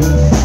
good.